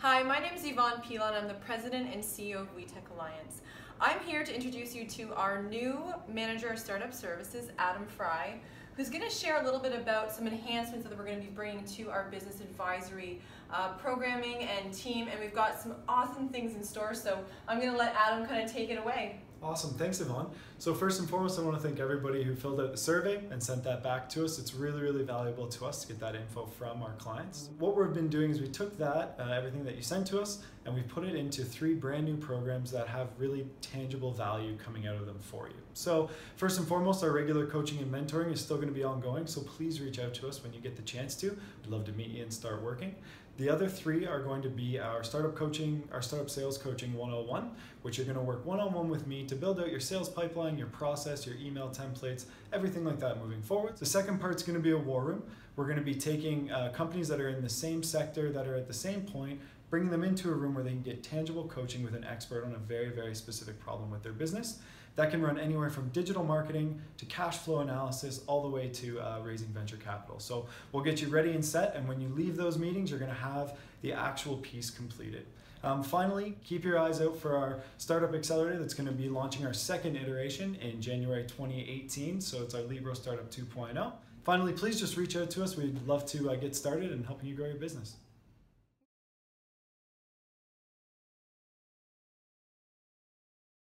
Hi, my name is Yvonne Pilon. I'm the President and CEO of WeTech Alliance. I'm here to introduce you to our new Manager of Startup Services, Adam Frye, who's going to share a little bit about some enhancements that we're going to be bringing to our business advisory uh, programming and team. And we've got some awesome things in store, so I'm going to let Adam kind of take it away. Awesome, thanks Yvonne. So first and foremost, I want to thank everybody who filled out the survey and sent that back to us. It's really, really valuable to us to get that info from our clients. What we've been doing is we took that, uh, everything that you sent to us, and we've put it into three brand new programs that have really tangible value coming out of them for you. So first and foremost, our regular coaching and mentoring is still going to be ongoing, so please reach out to us when you get the chance to. We'd love to meet you and start working. The other three are going to be our startup coaching, our startup sales coaching 101, which you're going to work one on one with me to build out your sales pipeline, your process, your email templates, everything like that moving forward. The second part's going to be a war room. We're going to be taking uh, companies that are in the same sector, that are at the same point, bringing them into a room where they can get tangible coaching with an expert on a very, very specific problem with their business. That can run anywhere from digital marketing to cash flow analysis, all the way to uh, raising venture capital. So we'll get you ready and set, and when you leave those meetings, you're going to have the actual piece completed. Um, finally, keep your eyes out for our Startup Accelerator that's going to be launching our second iteration in January 2018. So it's our Libro Startup 2.0. Finally, please just reach out to us. We'd love to uh, get started and helping you grow your business.